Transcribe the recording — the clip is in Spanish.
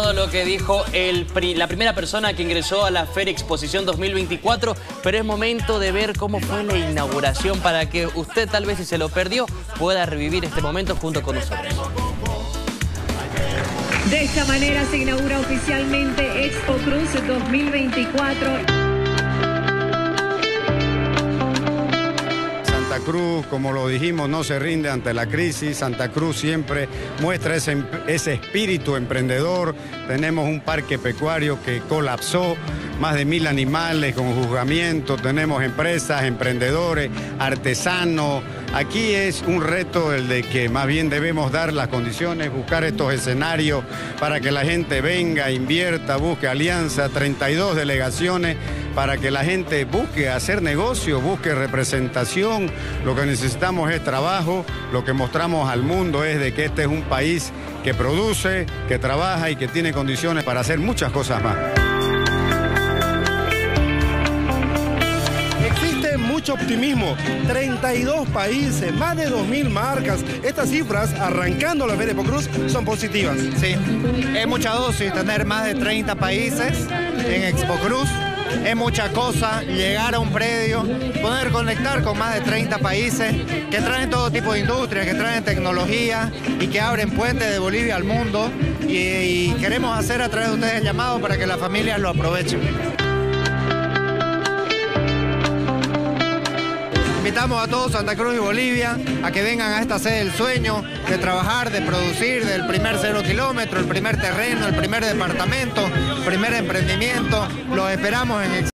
lo que dijo la primera persona que ingresó a la Feria Exposición 2024, pero es momento de ver cómo fue la inauguración para que usted tal vez si se lo perdió pueda revivir este momento junto con nosotros. De esta manera se inaugura oficialmente Expo Cruz 2024. Cruz, como lo dijimos, no se rinde ante la crisis. Santa Cruz siempre muestra ese, ese espíritu emprendedor. Tenemos un parque pecuario que colapsó, más de mil animales con juzgamiento. Tenemos empresas, emprendedores, artesanos. Aquí es un reto el de que más bien debemos dar las condiciones, buscar estos escenarios para que la gente venga, invierta, busque alianza, 32 delegaciones para que la gente busque hacer negocio, busque representación. Lo que necesitamos es trabajo, lo que mostramos al mundo es de que este es un país que produce, que trabaja y que tiene condiciones para hacer muchas cosas más. Mucho optimismo, 32 países, más de 2.000 marcas. Estas cifras, arrancando la Feria Cruz, son positivas. Sí, es mucha dosis tener más de 30 países en Expo Cruz es mucha cosa llegar a un predio, poder conectar con más de 30 países que traen todo tipo de industrias, que traen tecnología y que abren puentes de Bolivia al mundo y, queremos hacer a través de ustedes el llamado para que las familias lo aprovechen. Invitamos a todos Santa Cruz y Bolivia a que vengan a esta sede del sueño, de trabajar, de producir, del primer cero kilómetro, el primer terreno, el primer departamento, primer emprendimiento. Los esperamos en